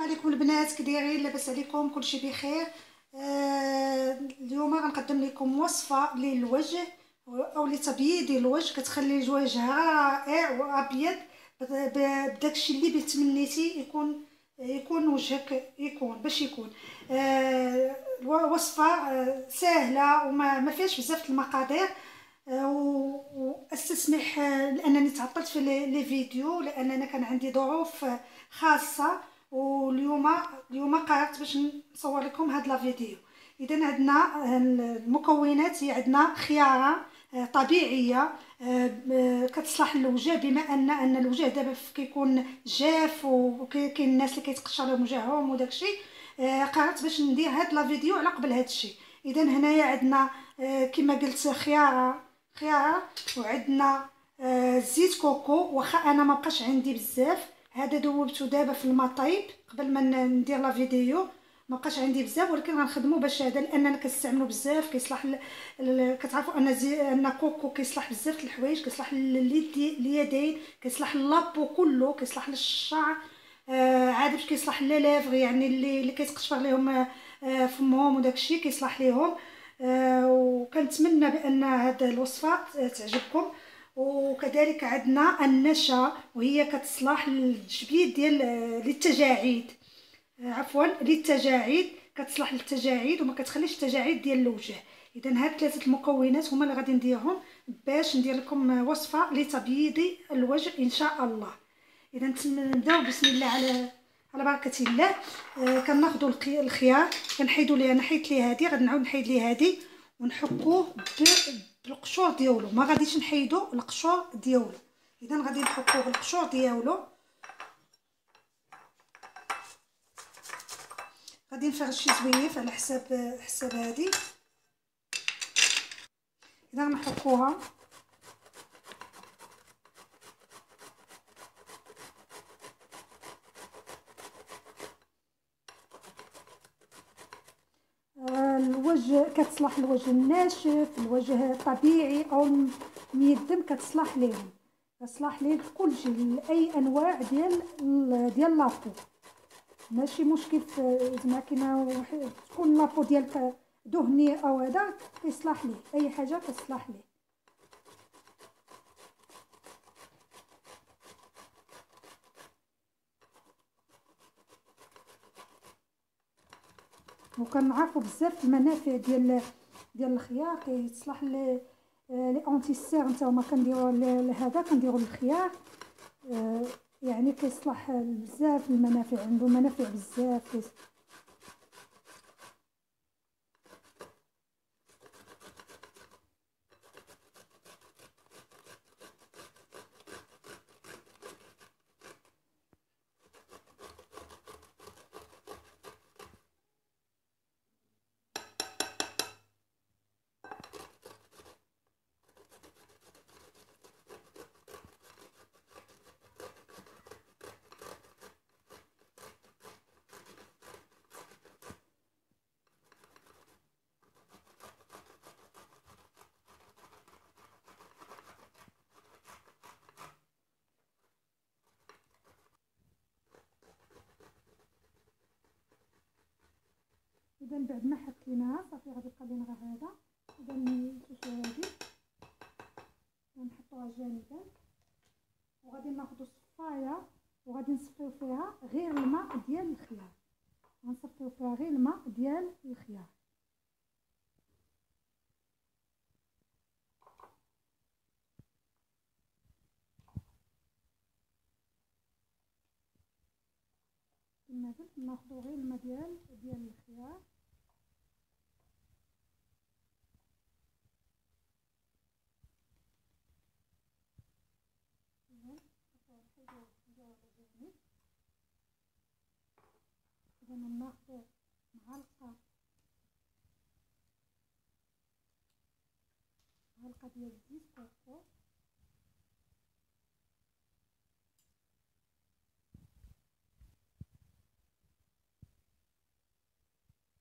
عليكم البنات كي دايرين لاباس عليكم كلشي بخير. آه اليوم غنقدم لكم وصفة للوجه أو لتبييض الوجه. كتخلي الوجه رائع وأبيض بداكشي اللي بتمنيتي يكون يكون وجهك يكون باش يكون. آه وصفة آه سهلة وما ما فيهاش بزاف المقادير. آه وأستسمح لأنني تعطلت في لي فيديو لأننا كان عندي ظروف خاصة. واليوم اليوم قررت باش نصور لكم هاد لا فيديو. اذا عندنا المكونات هي عندنا خيارة آه، طبيعية آه، كتصلح للوجه بما أن أن الوجه دابا كيكون جاف وكاين الناس اللي كيتقشر لهم وجههم وداكشي آه، قررت باش ندير هاد لا فيديو على قبل هادشي اذا هنايا عندنا كما قلت خيارة خيارة وعندنا زيت كوكو. واخا أنا ما بقاش عندي بزاف. هذا ذوبته دابا في الماء طيب قبل ما ندير لا فيديو ما بقاش عندي بزاف ولكن غنخدمو باش هذا لأننا كنستعملو بزاف كيصلح. كتعرفوا أن زي... أن كوكو كيصلح بزاف الحوايج كيصلح لليدين كيصلح لابو كله كيصلح للشعر آه عاد باش كيصلح للافغ يعني اللي اللي كيتقشر لهم آه فمهم وداكشي كيصلح ليهم. آه وكنتمنى بأن هذه الوصفة تعجبكم. وكذلك عندنا النشا وهي كتصلح للجبيد ديال للتجاعيد. عفوا للتجاعيد كتصلح للتجاعيد وما كتخليش التجاعيد ديال الوجه. اذا هاد ثلاثة المكونات هما اللي غادي نديرهم باش ندير لكم وصفة لتبييض الوجه إن شاء الله. اذا نبداو بسم الله على على بركة الله. آه كناخذوا الخيار كنحيدوا ليه أنا حيدت ليه هذه غادي نعاود نحيد ليه هذه ونحكوه بالقشور ديالو. ما غاديش نحيدو القشور ديالو. إذا غادي نحكوه بالقشور ديالو. غادي نفرش شي زويف على حساب حساب هادي. إذا نحكوها. الوجه كتصلح الوجه الناشف الوجه الطبيعي أو الميدم كتصلح ليهم كتصلح ليه كلشي لأي أنواع ديال ديال لابو. ماشي مشكل زعما كاينة تكون لابو ديالك دهني أو هذا كيصلح ليه. أي حاجة كتصلح ليه. وكنعرفوا بزاف المنافع ديال ديال الخيار كيصلح لي لي اونتيسير نتاوما كنديروا لهذا كنديروا الخيار آه، يعني كيصلح بزاف المنافع عنده منافع بزاف إذا بعد ما حكيناها صافي غادي يبقى لينا غير هذا. إذا نشوفوا هذه ونحطوها جانبا. وغادي ناخذ الصفايه وغادي نصفيو فيها غير الماء ديال الخيار. غنصفيو فيها غير الماء ديال الخيار. كما قلت ناخذ غير الماء ديال ديال الخيار. إذا ناخذ معلقة معلقة ديال الزيت كوكو.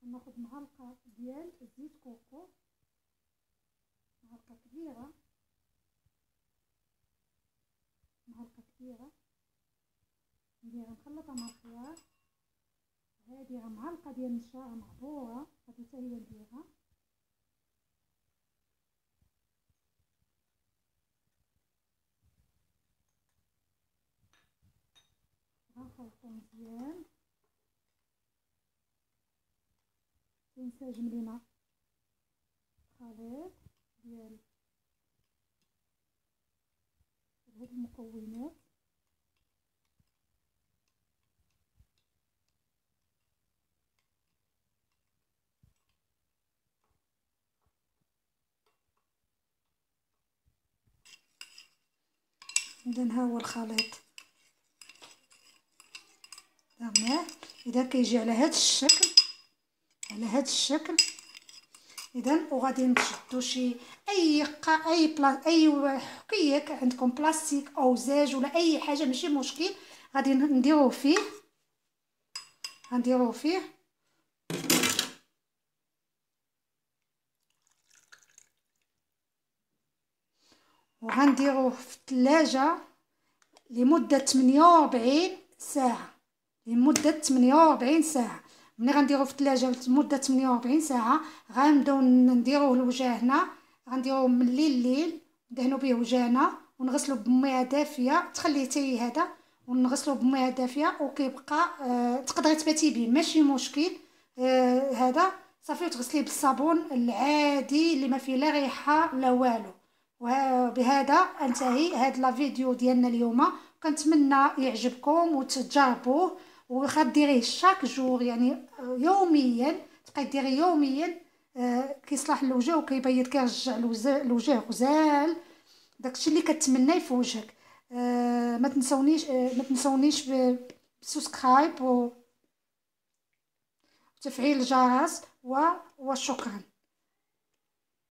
ناخذ معلقة ديال زيت كوكو معلقة كبيرة معلقة كبيرة. نديرها نخلطها مع الخيار. نديرها معلقه ديال النشا معبوره هادي حتى هي نديرها غنخلطو مزيان تنسجم لينا الخليط ديال هاد المكونات. اذا ها هو الخليط. تمام إذا كيجي على هذا الشكل على هذا الشكل اذا وغادي نشدو شي أي قا أي بلا أي حكيك عندكم بلاستيك أو زاج ولا أي حاجة ماشي مشكل. غادي نديروه فيه. غنديروه فيه. وغنديروه في الثلاجه لمدة 48 ساعة. لمدة 48 ساعة. ملي غنديروه في الثلاجه لمدة 48 ساعة غنبداو نديروه لوجهنا غنديروه من الليل الليل ندهنو به وجهنا ونغسلو بمية دافية. تخليه حتى هذا ونغسلو بمية دافية وكيبقى آه تقدري تباتي به ماشي مشكل آه هذا. صافي وتغسليه بالصابون العادي اللي ما فيه لا ريحة لا والو. وبهذا انتهي هاد la vidéo ديالنا اليوم. كنتمنى يعجبكم وتجربوه وخا ديريه chaque jour يعني يوميا تبقاي ديري يوميا آه كيصلح الوجه وكيبيض كيرجع الوجه غزال. داكشي اللي كتمناه في وجهك ما تنسونيش آه ما تنسونيش ب subscribe و الجرس وشكرا.